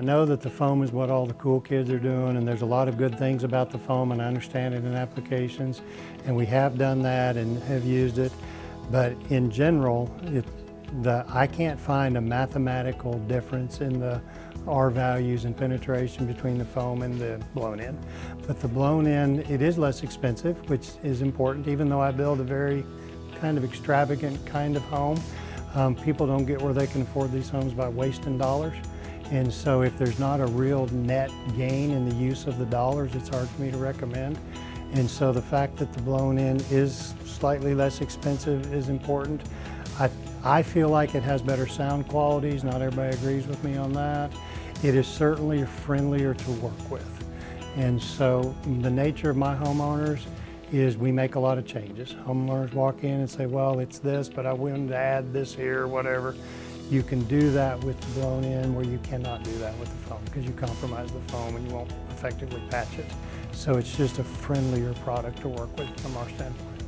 I know that the foam is what all the cool kids are doing and there's a lot of good things about the foam and I understand it in applications and we have done that and have used it. But in general, it, the, I can't find a mathematical difference in the R values and penetration between the foam and the blown in. But the blown in, it is less expensive, which is important, even though I build a very kind of extravagant kind of home. Um, people don't get where they can afford these homes by wasting dollars. And so if there's not a real net gain in the use of the dollars, it's hard for me to recommend. And so the fact that the blown in is slightly less expensive is important. I, I feel like it has better sound qualities. Not everybody agrees with me on that. It is certainly friendlier to work with. And so the nature of my homeowners is we make a lot of changes. Homeowners walk in and say, well, it's this, but I wanted to add this here, whatever. You can do that with the blown in where you cannot do that with the foam because you compromise the foam and you won't effectively patch it. So it's just a friendlier product to work with from our standpoint.